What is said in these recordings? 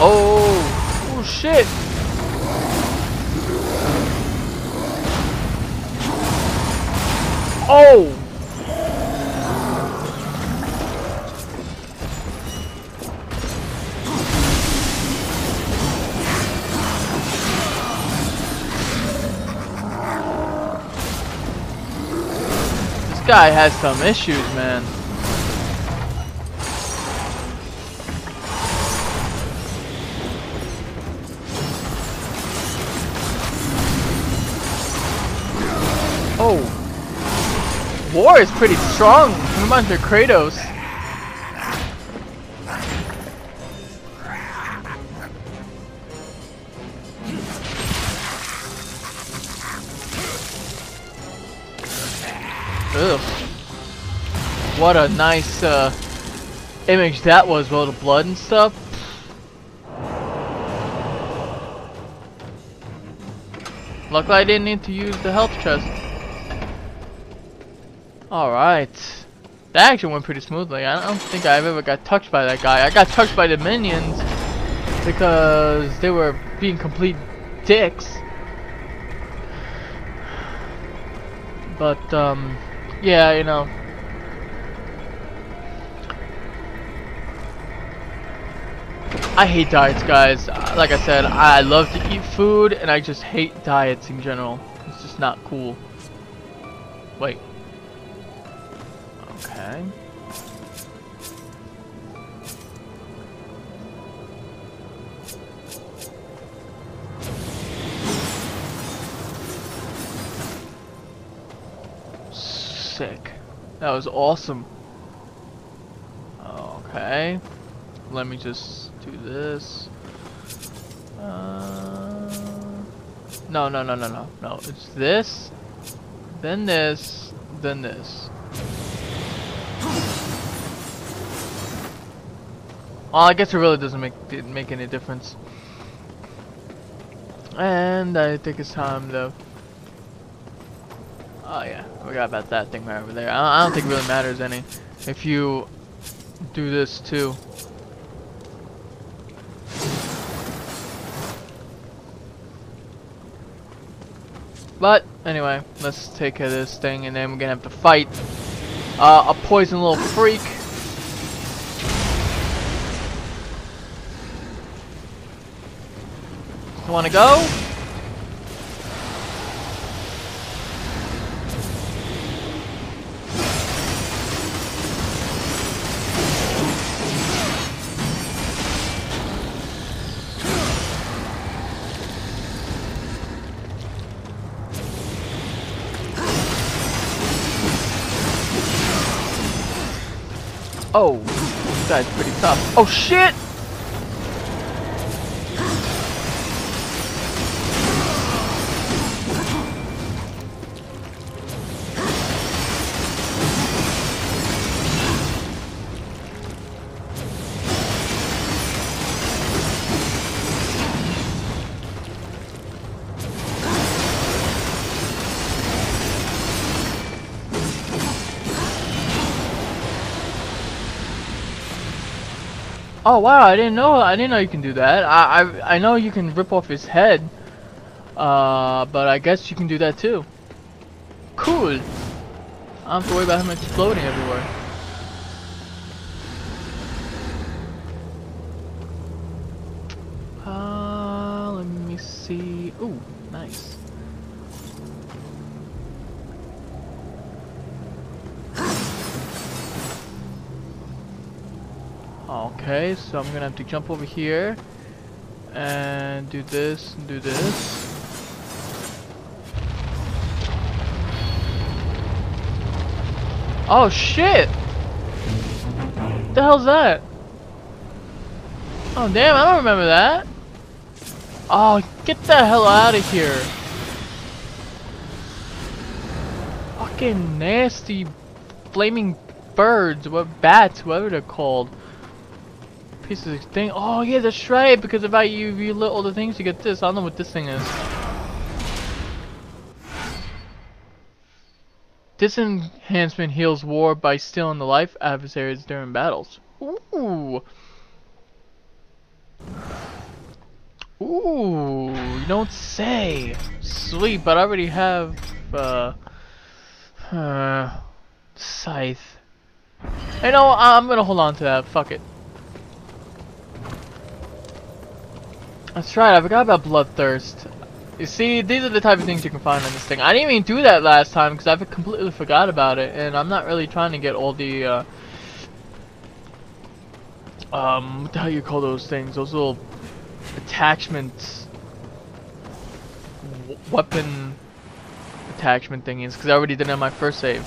Oh, oh shit. Oh. This guy has some issues, man. War is pretty strong. Reminds Kratos. Ugh. What a nice uh, image that was with all the blood and stuff. Luckily I didn't need to use the health chest. Alright. That actually went pretty smoothly. I don't think I've ever got touched by that guy. I got touched by the minions because they were being complete dicks. But, um, yeah, you know. I hate diets, guys. Like I said, I love to eat food, and I just hate diets in general. It's just not cool. Wait. Sick. That was awesome. Okay. Let me just do this. Uh, no, no, no, no, no, no. It's this, then this, then this. Well, I guess it really doesn't make make any difference. And I think it's time to. Oh yeah, forgot about that thing right over there. I I don't think it really matters any if you do this too. But anyway, let's take care of this thing, and then we're gonna have to fight uh, a poison little freak. You wanna go? Oh, this guy's pretty tough. Oh shit! Oh wow, I didn't know I didn't know you can do that. I I, I know you can rip off his head. Uh but I guess you can do that too. Cool. I don't have to worry about him exploding everywhere. Uh let me see. Ooh, nice. Okay, so I'm gonna have to jump over here and do this and do this. Oh shit! The hell's that? Oh damn, I don't remember that. Oh, get the hell out of here. Fucking nasty flaming birds, what bats, whatever they're called pieces of thing. Oh yeah, that's right. Because if I you you lit all the things, you get this. I don't know what this thing is. This enhancement heals war by stealing the life adversaries during battles. Ooh. Ooh, you don't say. Sweet, but I already have, uh, uh, scythe. You know, I'm gonna hold on to that. Fuck it. That's right, I forgot about Bloodthirst. You see, these are the type of things you can find on this thing. I didn't even do that last time because I completely forgot about it, and I'm not really trying to get all the, uh, um, what the hell you call those things? Those little attachments, weapon attachment thingies, because I already did it on my first save.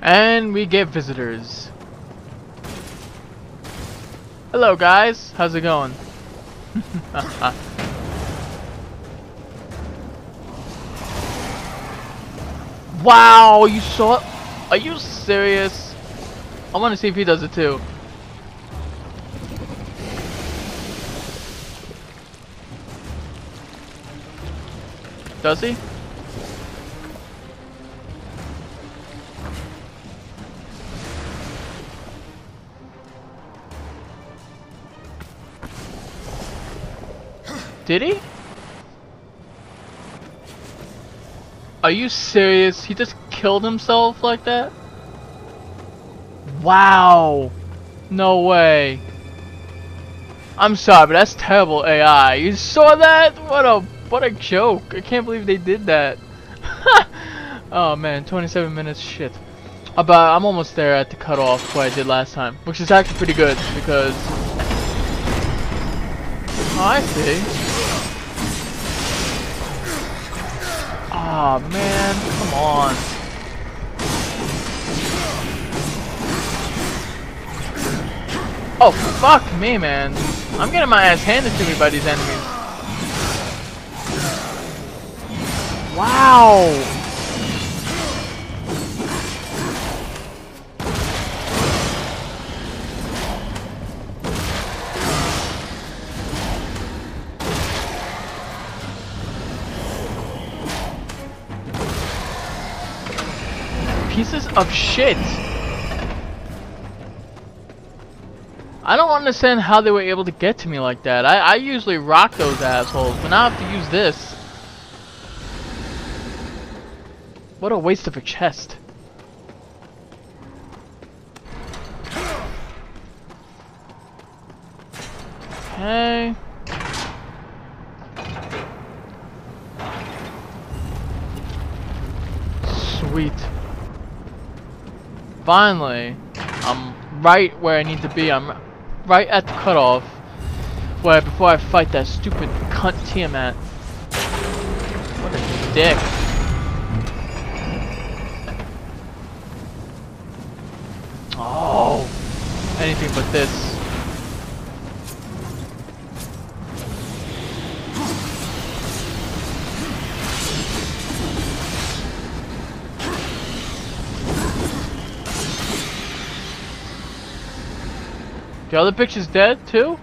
And we get visitors. Hello guys, how's it going? wow, you saw Are you serious? I want to see if he does it too. Does he? Did he? Are you serious? He just killed himself like that? Wow. No way. I'm sorry, but that's terrible AI. You saw that? What a what a joke. I can't believe they did that. oh man, 27 minutes shit. Uh, but I'm almost there at the cutoff what I did last time, which is actually pretty good because oh, I see. Aw, oh, man, come on. Oh, fuck me, man. I'm getting my ass handed to me by these enemies. Wow! pieces of shit. I don't understand how they were able to get to me like that. I, I usually rock those assholes, but now I have to use this. What a waste of a chest. Okay. Sweet. Finally, I'm right where I need to be. I'm right at the cutoff. Where before I fight that stupid cunt Tiamat. What a dick. Oh, anything but this. The other picture's dead too?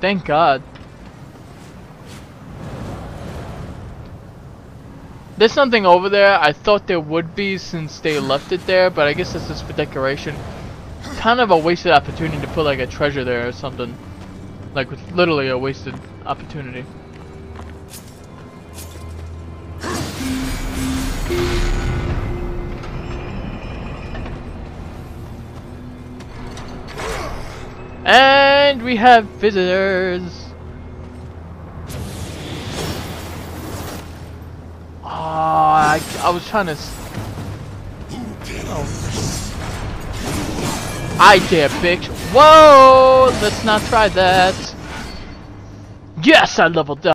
Thank God. There's something over there. I thought there would be since they left it there, but I guess it's just for decoration. Kind of a wasted opportunity to put like a treasure there or something. Like literally a wasted opportunity. And we have visitors. Oh, I, I was trying to. Oh. I dare, bitch. Whoa! Let's not try that. Yes, I leveled up.